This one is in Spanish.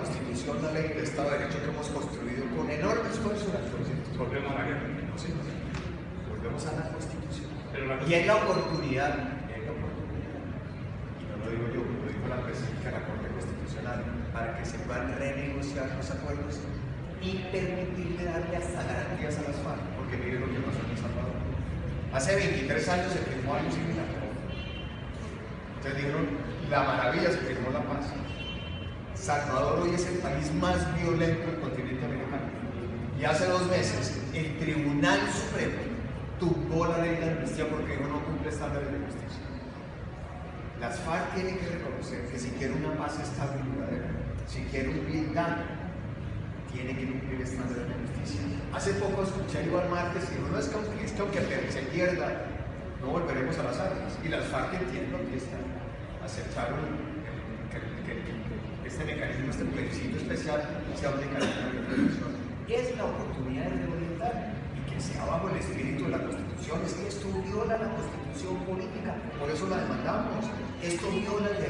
Constitución, la ley del Estado de Derecho que hemos construido con enorme esfuerzo en la Constitución. Volvemos a la guerra. Señor. Volvemos a la Constitución. Pero la Y es la oportunidad, y es la oportunidad, y no lo digo yo, lo dijo la presidenta de la Corte Constitucional, para que se puedan renegociar los acuerdos y permitirle darle hasta garantías a las FARC, porque miren lo que pasó en El Salvador. Hace 23 años se firmó algo similar. Entonces dijeron, la maravilla, se firmó la paz. Salvador hoy es el país más violento del continente americano. Y hace dos meses el Tribunal Supremo tumbó la ley de amnistía porque dijo no cumple estándares de justicia. Las FARC tienen que reconocer que si quiere una paz estable y duradera, si quiere un blindaje, tiene que cumplir estándares de justicia. Hace poco escuché a Iván Márquez y dijo, no es que es que aunque se pierda, no volveremos a las armas. Y las FARC entiendo que están, aceptaron que- que- que este mecanismo, este plebiscito especial, sea un mecanismo de reflexión. Es la oportunidad de reorientar y que sea bajo el espíritu de la Constitución. Es que esto viola la Constitución política, por eso la demandamos. Esto viola el.